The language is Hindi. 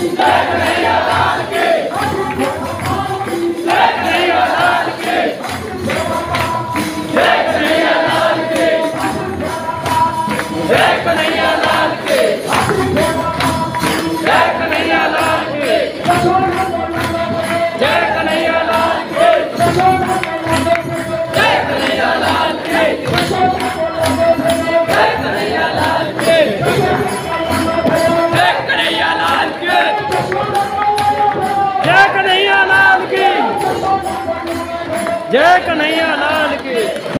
Back जय कन्हैया लाल की।